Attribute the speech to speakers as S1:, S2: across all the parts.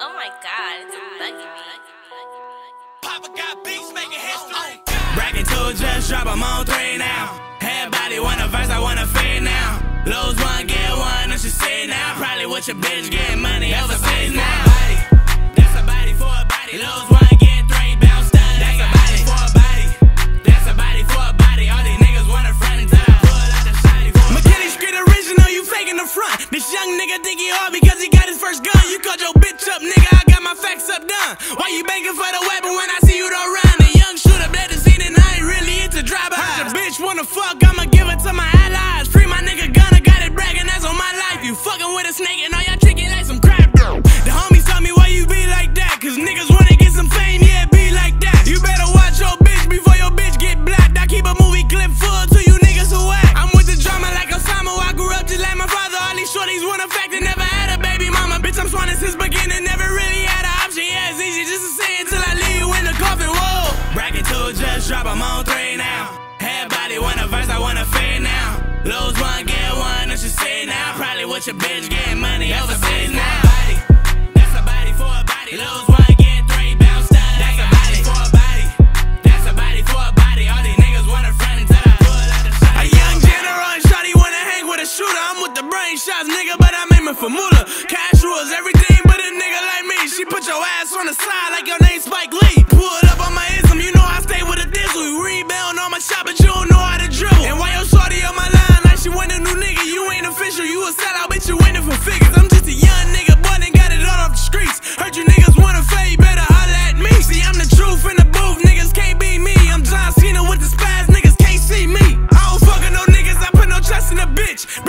S1: Oh my god, it's bugging me.
S2: Paupa got beats making history.
S3: Bracket two just drop, I'm on three now. Everybody want a verse, I want a fade now. Lose one, get one, and she say now. Probably with your bitch getting money overseas now. That's a body for a body. Lose one, get shorties want a fact and never had a baby mama. Bitch, I'm swanning since beginning, never really had an option. Yeah, it's easy just to say it till I leave you in the coffin. Whoa. Bracket two just drop, I'm on three now. Head body, want a verse, I want a fade now. Lose one, get one, and she say now. Probably with your bitch getting money overseas now. That's a body for a body. Lose one,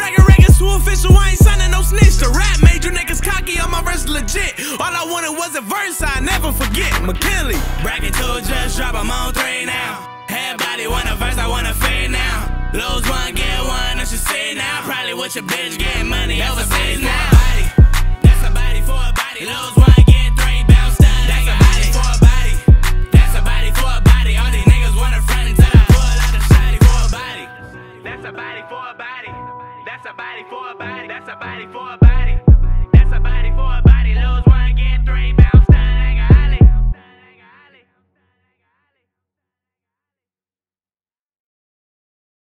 S3: Bragging records too official, I ain't signing no snitch. The rap made you niggas cocky, all my verse legit. All I wanted was a verse, I never forget. McKinley. Bracket two just drop, I'm on three now. Everybody want a verse, I want a fade now. Lose one, get one, and she say now. Probably with your bitch getting money overseas now. That's a body for a body. Lose one, get three, bounce done. That's a body for a body. That's a body for a body. All these niggas wanna front until I pull out the shotty for a body. That's a body for a body. That's a body for a body. That's a body for a body.